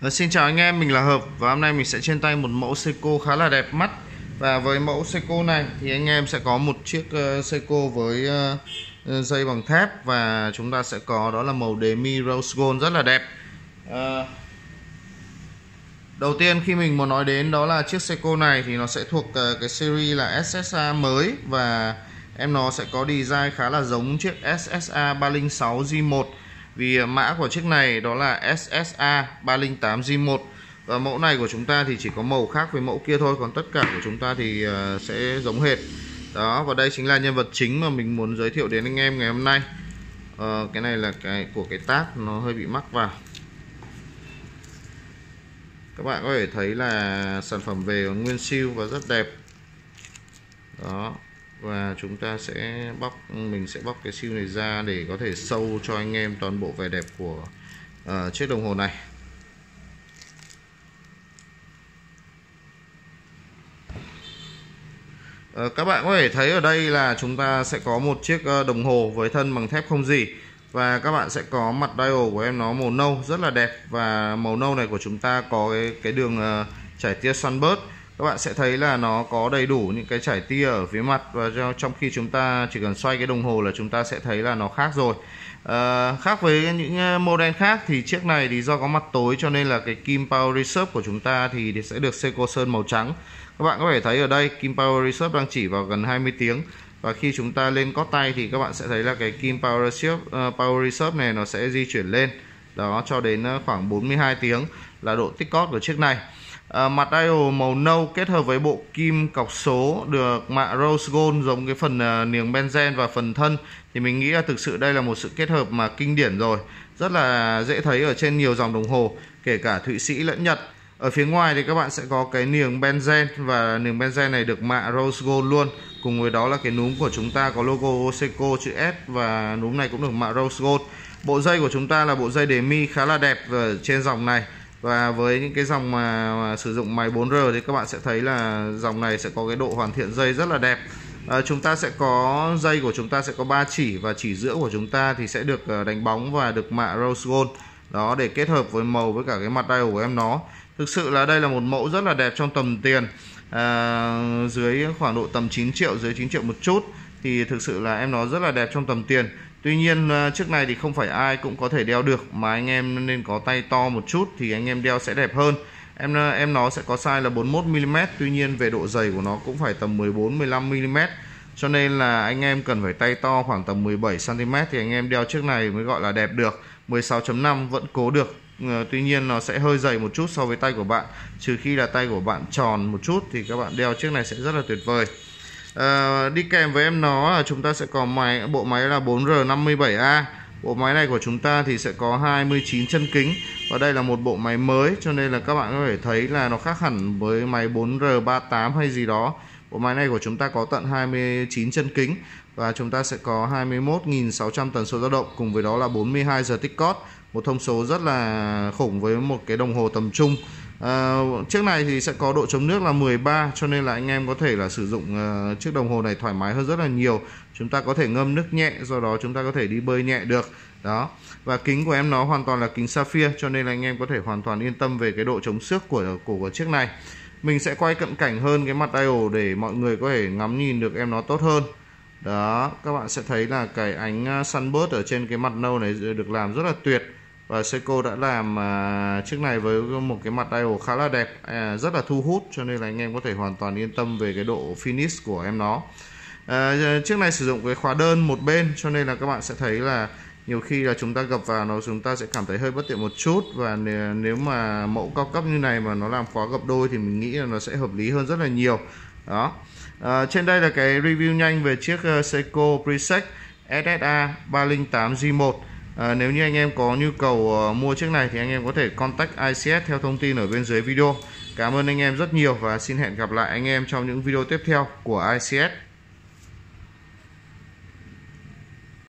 Ờ, xin chào anh em, mình là Hợp và hôm nay mình sẽ trên tay một mẫu Seiko khá là đẹp mắt. Và với mẫu Seiko này thì anh em sẽ có một chiếc uh, Seiko với uh, dây bằng thép và chúng ta sẽ có đó là màu demi rose gold rất là đẹp. Đầu tiên khi mình muốn nói đến đó là chiếc Seiko này thì nó sẽ thuộc uh, cái series là SSA mới và em nó sẽ có design khá là giống chiếc SSA 306 G1 vì à, mã của chiếc này đó là SSA 308G1 và mẫu này của chúng ta thì chỉ có màu khác với mẫu kia thôi còn tất cả của chúng ta thì à, sẽ giống hệt. Đó và đây chính là nhân vật chính mà mình muốn giới thiệu đến anh em ngày hôm nay. À, cái này là cái của cái tác nó hơi bị mắc vào. Các bạn có thể thấy là sản phẩm về nguyên siêu và rất đẹp. Đó và chúng ta sẽ bóc mình sẽ bóc cái siêu này ra để có thể sâu cho anh em toàn bộ vẻ đẹp của uh, chiếc đồng hồ này. Uh, các bạn có thể thấy ở đây là chúng ta sẽ có một chiếc ờ, đồng hồ với thân bằng thép không gì. Và các bạn sẽ có mặt dial của em nó màu nâu rất là đẹp. Và màu nâu này của chúng ta có cái, cái đường uh, chảy tia sunburst các bạn sẽ thấy là nó có đầy đủ những cái trải tia ở phía mặt và trong khi chúng ta chỉ cần xoay cái đồng hồ là chúng ta sẽ thấy là nó khác rồi. À, khác với những ờ, model khác thì chiếc này thì do có mặt tối cho nên là cái kim power reserve của chúng ta thì sẽ được Seiko sơn màu trắng. Các bạn có thể thấy ở đây kim power reserve đang chỉ vào gần 20 tiếng. Và khi chúng ta lên cót tay thì các bạn sẽ thấy là cái kim power reserve, uh, power reserve này nó sẽ di chuyển lên. Đó cho đến khoảng 42 tiếng là độ tích cót của chiếc này à, mặt dial màu nâu kết hợp với bộ kim cọc số được mạ rose gold giống cái phần à, niềng benzen và phần thân. Thì mình nghĩ là thực sự đây là một sự kết hợp mà kinh điển rồi. Rất là dễ thấy ở trên nhiều dòng đồng hồ kể cả thụy sĩ lẫn nhật. Ở phía ngoài thì các bạn sẽ có cái niềng benzen và niềng benzen này được mạ rose gold luôn. Cùng với đó là cái núm của chúng ta có logo Seiko chữ S và núm này cũng được mạ rose gold. Bộ dây của chúng ta là bộ dây đề mi khá là đẹp ở trên dòng này và với những cái dòng mà, mà sử dụng máy 4R thì các bạn sẽ thấy là dòng này sẽ có cái độ hoàn thiện dây rất là đẹp. À, chúng ta sẽ có dây của chúng ta sẽ có ba chỉ và chỉ giữa của chúng ta thì sẽ được à, đánh bóng và được mạ rose gold. Đó để kết hợp với màu với cả cái mặt dial của em nó. Thực sự là đây là một mẫu rất là đẹp trong tầm tiền. À, dưới khoảng độ tầm 9 triệu dưới 9 triệu một chút thì thực sự là em nó rất là đẹp trong tầm tiền Tuy nhiên à, chiếc này thì không phải ai cũng có thể đeo được mà anh em nên có tay to một chút thì anh em đeo sẽ đẹp hơn. Em à, em nó sẽ có size là 41 mm, tuy nhiên về độ dày của nó cũng phải tầm 14 15 mm. Cho nên là anh em cần phải tay to khoảng tầm 17 cm thì anh em đeo chiếc này mới gọi là đẹp được. 16.5 vẫn cố được. Ờ, tuy nhiên nó sẽ hơi dày một chút so với tay của bạn. Trừ khi là tay của bạn tròn một chút thì các bạn đeo chiếc này sẽ rất là tuyệt vời à, đi kèm với em nó là chúng ta sẽ có máy bộ máy là 4R57A bộ máy này của chúng ta thì sẽ có 29 chân kính. Và đây là một bộ máy mới cho nên là các bạn có thể thấy là nó khác hẳn với máy 4R38 hay gì đó. Bộ máy này của chúng ta có tận 29 chân kính và chúng ta sẽ có 21.600 tần số dao động cùng với đó là 42 giờ tích cót. Một thông số rất là khủng với một cái đồng hồ tầm trung à, chiếc này thì sẽ có độ chống nước là 13 cho nên là anh em có thể là sử dụng uh, chiếc đồng hồ này thoải mái hơn rất là nhiều. Chúng ta có thể ngâm nước nhẹ do đó chúng ta có thể đi bơi nhẹ được. Đó. Và kính của em nó hoàn toàn là kính sapphire cho nên là anh em có thể hoàn toàn yên tâm về cái độ chống xước của của, của chiếc này. Mình sẽ quay cận cảnh hơn cái mặt dial để mọi người có thể ngắm nhìn được em nó tốt hơn. Đó các bạn sẽ thấy là cái ánh ờ, sunburst ở trên cái mặt nâu này được làm rất là tuyệt và Seiko đã làm à, chiếc này với một cái mặt dial khá là đẹp à, rất là thu hút cho nên là anh em có thể hoàn toàn yên tâm về cái độ finish của em nó. À, chiếc này sử dụng cái khóa đơn một bên cho nên là các bạn sẽ thấy là nhiều khi là chúng ta gập vào nó chúng ta sẽ cảm thấy hơi bất tiện một chút. Và nếu mà mẫu cao cấp như này mà nó làm khóa gập đôi thì mình nghĩ là nó sẽ hợp lý hơn rất là nhiều. Đó. À, trên đây là cái review nhanh về chiếc ờ, Seiko Presec SSA 308 G1 à, nếu như anh em có nhu cầu uh, mua chiếc này thì anh em có thể contact ICS theo thông tin ở bên dưới video. Cảm ơn anh em rất nhiều và xin hẹn gặp lại anh em trong những video tiếp theo của ICS